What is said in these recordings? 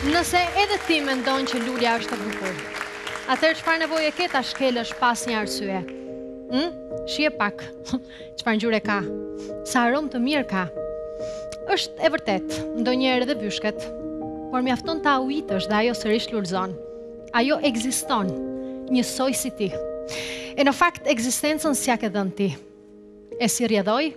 Nëse edhe ti mendon që lulja është e bukur, atëherë çfarë nevoje ke ta shkelësh pa asnjë arsye? Hm? Shihe pak. Çfarë ngjyre ka? Sa aromë të mirë ka? Është e vërtetë, ndonjëherë edhe vyshket, por mjafton ta ujitësh dhe ajo sërish lulëzon. Ajo ekziston njësoj si ti. E në fakt ekzistencën s'ja ke dhënë ti. E si rrjedhojë?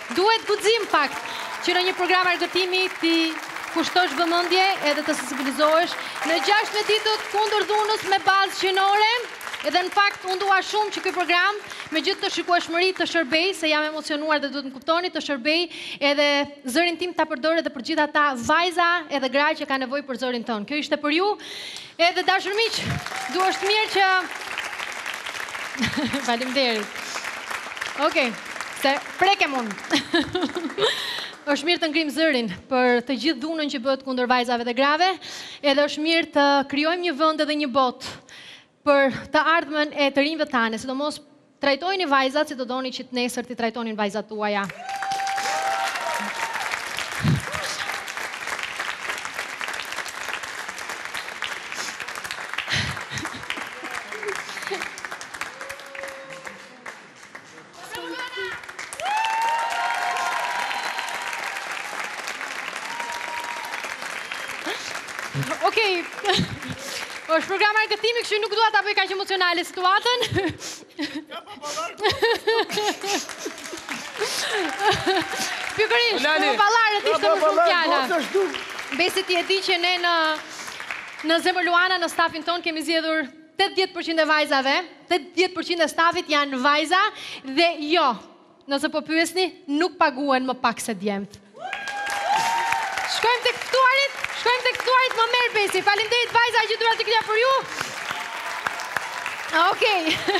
Duhet guxim pak që në një program argëtimi t'i kushtosh vëmendje edhe të sensibilizohesh në gjashtëmbëdhjetë ditët kundër dhunës me bazë gjinore edhe në fakt unë dua shumë që ky program me gjithë këtë shikueshmëri të shërbejë, se jam e emocionuar dhe duhet të më kuptoni të shërbejë edhe zërin tim ta përdor edhe për gjithë ato vajza edhe gra që kanë nevojë për zërin tonë. Kjo ishte për ju. E të dashur miq, do është mirë që Faleminderit. Okej, se prekem unë. Është mirë të ngremë zërin për të gjithë dhunën që bëhet kundër vajzave dhe grave, edhe është mirë të krijojmë një vend edhe një botë për të ardhmen e të rinjve tane, sidomos Trajtojini vajzat si do doni që nesër t'i trajtonin vajzat tuaja. Okej. Është program argëtimi, kështu që nuk dua ta bëj kaq emocionale situatën. Ka pa ballar. Pikërisht, ka pa ballar, e thishtë më shumë fjala. Besi ti e di që ne në në Zemër Luana në stafin tonë kemi zgjedhur 80% e vajzave, 80% e stafit janë vajza dhe jo, Nëse po pyesni, nuk paguhen më pak se djemtë. Shkojmë te të ftuarit, shkojmë te të ftuarit më mirë Besi. Faleminderit vajza një duartrokitje për ju. Okej. Okay.